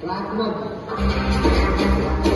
ブラックマン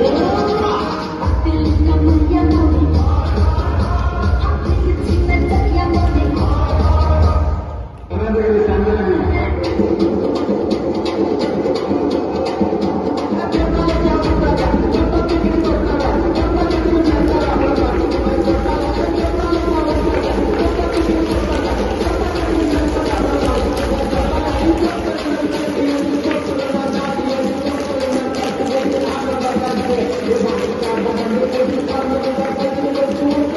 Thank you.